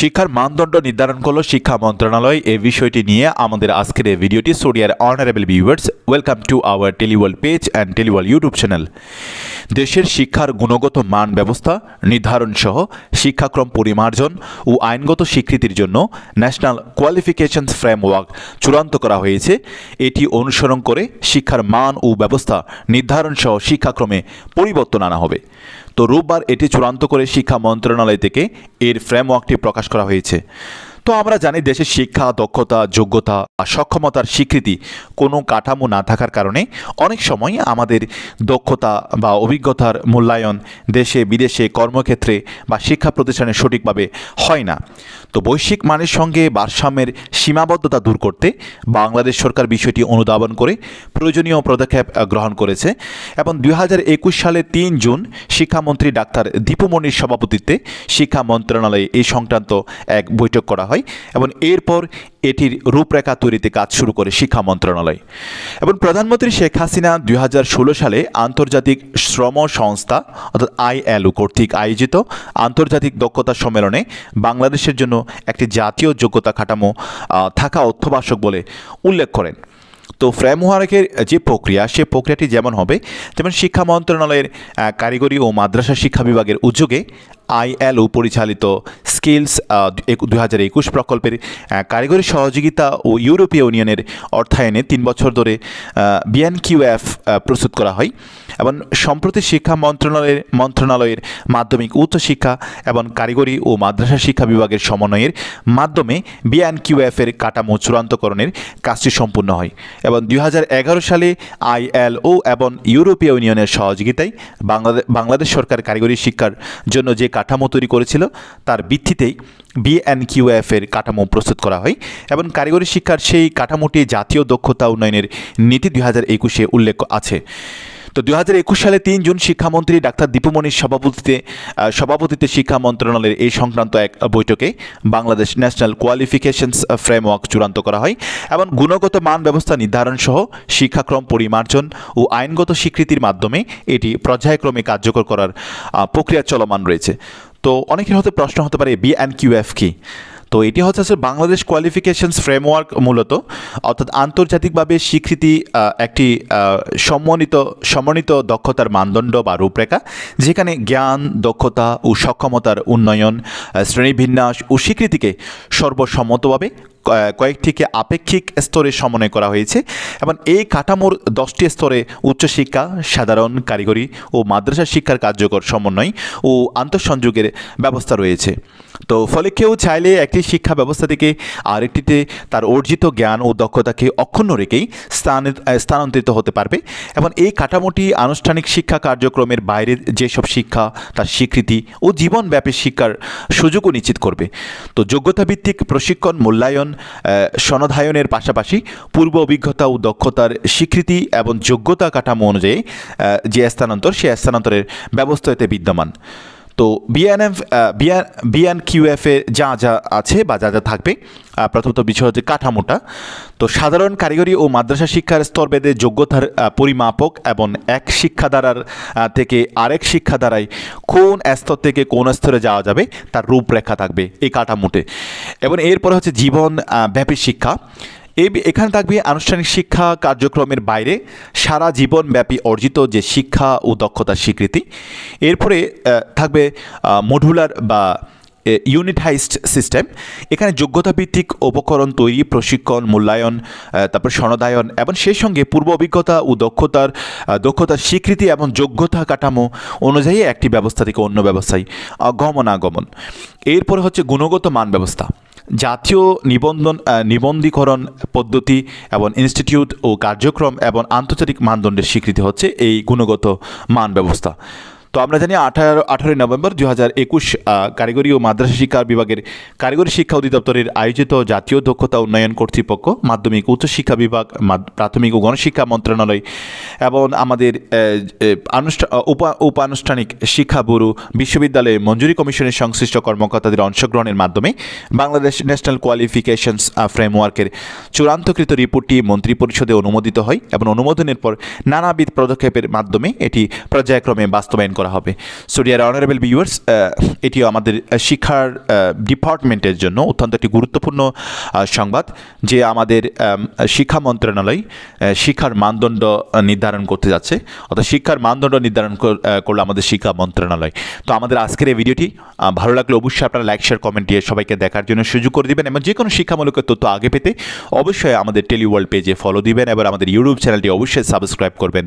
শিক্ষার মানদণ্ড নির্ধারণ করল শিক্ষা মন্ত্রণালয়। এই বিষয়টি নিয়ে আমাদের আজকের এই ভিডিওটি সোডিয়ার honourable viewers welcome to our টেলিওয়াল page and টেলিওয়াল ইউটিউব চ্যানেল দেশের শিক্ষার গুণগত মান ব্যবস্থা, নির্ধারণ সহ শিক্ষাক্রম পরিমার্জন ও আইনগত স্বীকৃতির জন্য ন্যাশনাল কোয়ালিফিকেশনস ফ্রেমওয়ার্ক চূড়ান্ত করা হয়েছে। এটি অনুসরণ করে শিক্ষার মান ও ব্যবস্থা নির্ধারণ সহ শিক্ষাক্রমে পরিবর্তন আনা হবে। তো রোববার এটি চূড়ান্ত করে শিক্ষা মন্ত্রণালয় থেকে এর ফ্রেমওয়ার্কটি প্রকাশ করা হয়েছে। তো আমরা জানি দেশের শিক্ষা, দক্ষতা, যোগ্যতা আর সক্ষমতার স্বীকৃতি কোনো কাঠামো না থাকার কারণে অনেক সময় আমাদের দক্ষতা বা অভিজ্ঞতার মূল্যায়ন দেশে, বিদেশে, কর্মক্ষেত্রে বা শিক্ষা প্রতিষ্ঠানে সঠিকভাবে হয় না। তো বৈশ্বিক মানের সঙ্গে ভারসাম্যের সীমাবদ্ধতা দূর করতে বাংলাদেশ সরকার বিষয়টি অনুধাবন করে প্রয়োজনীয় পদক্ষেপ গ্রহণ করেছে এবং দু হাজার একুশ সালে তিন জুন শিক্ষামন্ত্রী ডাক্তার দীপুমণির সভাপতিত্বে শিক্ষা মন্ত্রণালয়ে এই সংক্রান্ত এক বৈঠক করা হয়। এবং এরপর এটির রূপরেখা তৈরিতে কাজ শুরু করে শিক্ষা মন্ত্রণালয়। এবং প্রধানমন্ত্রী শেখ হাসিনা দুই হাজার ষোলো সালে আন্তর্জাতিক শ্রম সংস্থা অর্থাৎ আইএলও কর্তৃক আয়োজিত আন্তর্জাতিক দক্ষতা সম্মেলনে বাংলাদেশের জন্য একটি জাতীয় যোগ্যতা কাঠামো থাকা অর্থবাসক বলে উল্লেখ করেন। তো ফ্রেমওয়ার্কের যে প্রক্রিয়া, সে প্রক্রিয়াটি যেমন হবে, তেমন শিক্ষা মন্ত্রণালয়ের কারিগরি ও মাদ্রাসা শিক্ষা বিভাগের উদ্যোগে আইএলও পরিচালিত স্কিলস দু হাজার একুশ প্রকল্পের কারিগরি সহযোগিতা ও ইউরোপীয় ইউনিয়নের অর্থায়নে তিন বছর ধরে বিএনকিউএফ প্রস্তুত করা হয় এবং সম্প্রতি শিক্ষা মন্ত্রণালয়ের মন্ত্রণালয়ের মাধ্যমিক উচ্চশিক্ষা এবং কারিগরি ও মাদ্রাসা শিক্ষা বিভাগের সমন্বয়ের মাধ্যমে বিএনকিউএফ এর কাঠামো চূড়ান্তকরণের কাজটি সম্পূর্ণ হয় এবং দু হাজার এগারো সালে আইএলও এবং ইউরোপীয় ইউনিয়নের সহযোগিতায় বাংলাদেশ সরকার কারিগরি শিক্ষার জন্য যে কাঠামো তৈরি করেছিল। তার ভিত্তিতেই বিএনকিউএফ এর কাঠামো প্রস্তুত করা হয় এবং কারিগরি শিক্ষার সেই কাঠামোটি জাতীয় দক্ষতা উন্নয়নের নীতি দুই হাজার একুশে উল্লেখ আছে। তো দুই হাজার একুশ সালে তিন জুন শিক্ষামন্ত্রী ডাক্তার দীপুমণির সভাপতিতে আহ, সভাপতিত্বে শিক্ষা মন্ত্রণালয়ের এই সংক্রান্ত এক বৈঠকে বাংলাদেশ ন্যাশনাল কোয়ালিফিকেশনস ফ্রেমওয়ার্ক চূড়ান্ত করা হয় এবং গুণগত মান ব্যবস্থা নির্ধারণ সহ শিক্ষাক্রম পরিমার্জন ও আইনগত স্বীকৃতির মাধ্যমে এটি পর্যায়ক্রমে কার্যকর করার প্রক্রিয়া চলমান রয়েছে। তো অনেকের হতে প্রশ্ন হতে পারে বি অ্যান্ড কি? তো এটি হচ্ছে আসলে বাংলাদেশ কোয়ালিফিকেশনস ফ্রেমওয়ার্ক মূলত, অর্থাৎ আন্তর্জাতিকভাবে স্বীকৃতি একটি সম্মানিত সম্মানিত দক্ষতার মানদণ্ড বা রূপরেখা, যেখানে জ্ঞান, দক্ষতা ও সক্ষমতার উন্নয়ন শ্রেণীবিন্যাস ও স্বীকৃতিকে সর্বসম্মতভাবে কয়েকটিকে আপেক্ষিক স্তরে সমন্বয় করা হয়েছে এবং এই কাঠামোর দশটি স্তরে উচ্চশিক্ষা, সাধারণ, কারিগরি ও মাদ্রাসা শিক্ষার কার্যকর সমন্বয় ও আন্তঃসংযোগের ব্যবস্থা রয়েছে। তো ফলে কেউ চাইলে একটি শিক্ষা ব্যবস্থা থেকে আরেকটিতে তার অর্জিত জ্ঞান ও দক্ষতাকে অক্ষুণ্ণ রেখেই স্থান, স্থানান্তরিত হতে পারবে এবং এই কাঠামোটি আনুষ্ঠানিক শিক্ষা কার্যক্রমের বাইরে যেসব শিক্ষা, তার স্বীকৃতি ও জীবনব্যাপী শিক্ষার সুযোগও নিশ্চিত করবে। তো যোগ্যতা ভিত্তিক প্রশিক্ষণ, মূল্যায়ন আহ, সনদায়নের পাশাপাশি পূর্ব অভিজ্ঞতা ও দক্ষতার স্বীকৃতি এবং যোগ্যতা কাঠামো অনুযায়ী যে স্থানান্তর সে স্থানান্তরের ব্যবস্থা এতে বিদ্যমান। তো বিএনএফ বিএন কিউএফ এ যা যা আছে বা যা যা থাকবে প্রথমত বিষয় হচ্ছে কাঠামোটা। তো সাধারণ কারিগরি ও মাদ্রাসা শিক্ষার স্তরভেদে যোগ্যতার পরিমাপক এবং এক শিক্ষাধারার থেকে আরেক শিক্ষাধারায় কোন স্তর থেকে কোন স্তরে যাওয়া যাবে, তার রূপরেখা থাকবে এই কাঠামোতে। এবং এরপরে হচ্ছে জীবন ব্যাপী শিক্ষা। এখানে থাকবে আনুষ্ঠানিক শিক্ষা কার্যক্রমের বাইরে সারা জীবনব্যাপী অর্জিত যে শিক্ষা ও দক্ষতার স্বীকৃতি। এরপরে থাকবে মডুলার বা ইউনিটাইজড সিস্টেম এখানে যোগ্যতা ভিত্তিক উপকরণ তৈরি, প্রশিক্ষণ, মূল্যায়ন তারপর সনদায়ন এবং সেই সঙ্গে পূর্ব অভিজ্ঞতা ও দক্ষতার দক্ষতার স্বীকৃতি এবং যোগ্যতা কাঠামো অনুযায়ী একটি ব্যবস্থা থেকে অন্য ব্যবস্থায় গমনাগমন এরপরে হচ্ছে গুণগত মান ব্যবস্থা। জাতীয় নিবন্ধন নিবন্ধীকরণ পদ্ধতি এবং ইনস্টিটিউট ও কার্যক্রম এবং আন্তর্জাতিক মানদণ্ডের স্বীকৃতি হচ্ছে এই গুণগত মান ব্যবস্থা। তো আমরা জানি আঠারো, আঠারোই নভেম্বর দু হাজার একুশ কারিগরি ও মাদ্রাসা শিক্ষা বিভাগের কারিগরি শিক্ষা অধিদপ্তরের আয়োজিত জাতীয় দক্ষতা উন্নয়ন কর্তৃপক্ষ, মাধ্যমিক উচ্চশিক্ষা বিভাগ প্রাথমিক ও গণশিক্ষা মন্ত্রণালয় এবং আমাদের উপা, উপানুষ্ঠানিক শিক্ষা ব্যুরো, বিশ্ববিদ্যালয়ে মঞ্জুরি কমিশনের সংশ্লিষ্ট কর্মকর্তাদের অংশগ্রহণের মাধ্যমে বাংলাদেশ ন্যাশনাল কোয়ালিফিকেশনস ফ্রেমওয়ার্কের চূড়ান্তকৃত রিপোর্টটি মন্ত্রী পরিষদে অনুমোদিত হয় এবং অনুমোদনের পর নানাবিধ পদক্ষেপের মাধ্যমে এটি পর্যায়ক্রমে বাস্তবায়ন করা হবে। সো ডিয়ার অনারেবল ভিউয়ার্স এটিও আমাদের শিক্ষার ডিপার্টমেন্টের জন্য অত্যন্ত একটি গুরুত্বপূর্ণ সংবাদ যে আমাদের শিক্ষা মন্ত্রণালয় শিক্ষার মানদণ্ড নির্ধারণ করতে যাচ্ছে। অর্থাৎ শিক্ষার মানদণ্ড নির্ধারণ কর- করল আমাদের শিক্ষা মন্ত্রণালয়। তো আমাদের আজকের এই ভিডিওটি ভালো লাগলে অবশ্যই আপনারা লাইক শেয়ার কমেন্ট দিয়ে সবাইকে দেখার জন্য সুযোগ করে দিবেন এবং যে কোনো শিক্ষামূলক তথ্য আগে পেতে অবশ্যই আমাদের টেলি ওয়ার্ল্ড পেজে ফলো দিবেন এবার আমাদের ইউটিউব চ্যানেলটি অবশ্যই সাবস্ক্রাইব করবেন।